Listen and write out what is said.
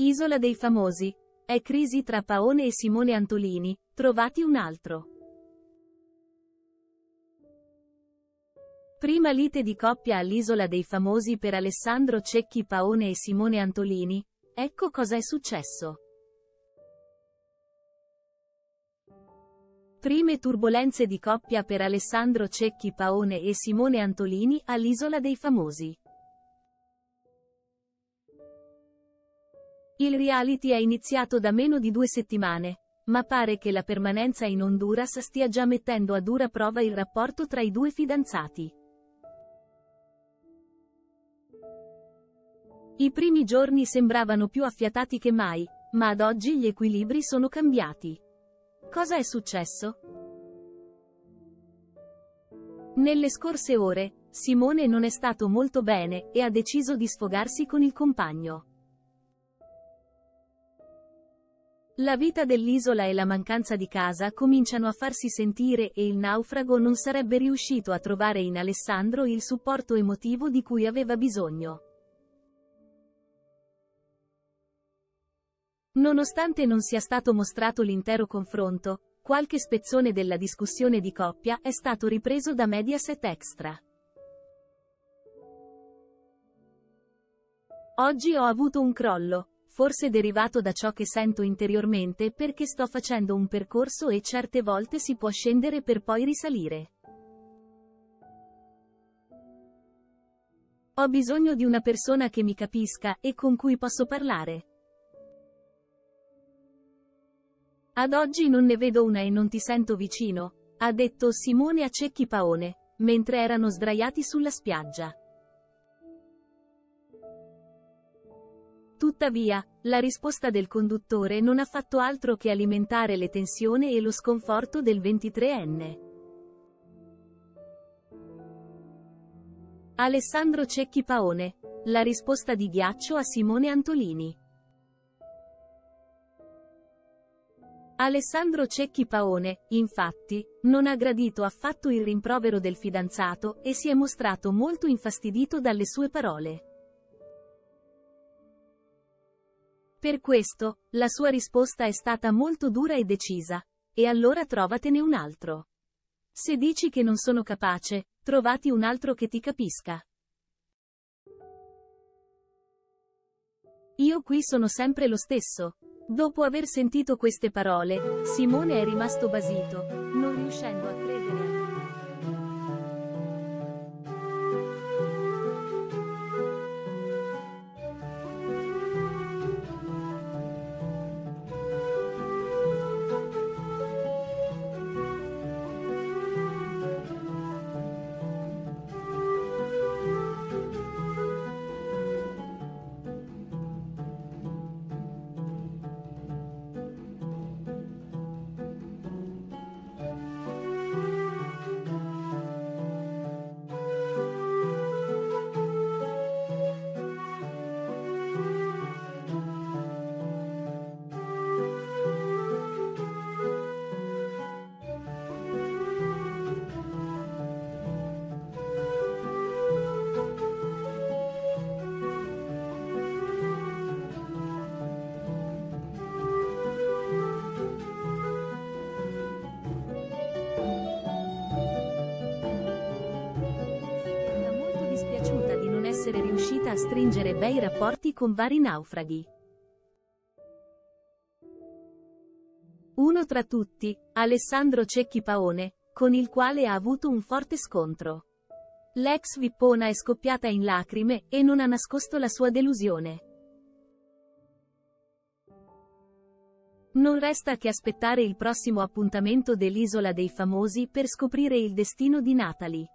Isola dei famosi. È crisi tra Paone e Simone Antolini, trovati un altro. Prima lite di coppia all'Isola dei famosi per Alessandro Cecchi Paone e Simone Antolini, ecco cosa è successo. Prime turbulenze di coppia per Alessandro Cecchi Paone e Simone Antolini all'Isola dei famosi. Il reality è iniziato da meno di due settimane, ma pare che la permanenza in Honduras stia già mettendo a dura prova il rapporto tra i due fidanzati. I primi giorni sembravano più affiatati che mai, ma ad oggi gli equilibri sono cambiati. Cosa è successo? Nelle scorse ore, Simone non è stato molto bene e ha deciso di sfogarsi con il compagno. La vita dell'isola e la mancanza di casa cominciano a farsi sentire e il naufrago non sarebbe riuscito a trovare in Alessandro il supporto emotivo di cui aveva bisogno. Nonostante non sia stato mostrato l'intero confronto, qualche spezzone della discussione di coppia è stato ripreso da Mediaset Extra. Oggi ho avuto un crollo, forse derivato da ciò che sento interiormente perché sto facendo un percorso e certe volte si può scendere per poi risalire. Ho bisogno di una persona che mi capisca e con cui posso parlare. Ad oggi non ne vedo una e non ti sento vicino, ha detto Simone a Cecchi Paone, mentre erano sdraiati sulla spiaggia. Tuttavia, la risposta del conduttore non ha fatto altro che alimentare le tensioni e lo sconforto del 23enne. Alessandro Cecchi Paone. La risposta di ghiaccio a Simone Antolini. Alessandro Cecchi Paone, infatti, non ha gradito affatto il rimprovero del fidanzato e si è mostrato molto infastidito dalle sue parole. Per questo, la sua risposta è stata molto dura e decisa. E allora trovatene un altro. Se dici che non sono capace, trovati un altro che ti capisca. Io qui sono sempre lo stesso. Dopo aver sentito queste parole, Simone è rimasto basito, non riuscendo a credere essere riuscita a stringere bei rapporti con vari naufraghi. Uno tra tutti, Alessandro Cecchi Paone, con il quale ha avuto un forte scontro. L'ex Vippona è scoppiata in lacrime e non ha nascosto la sua delusione. Non resta che aspettare il prossimo appuntamento dell'Isola dei Famosi per scoprire il destino di Natalie.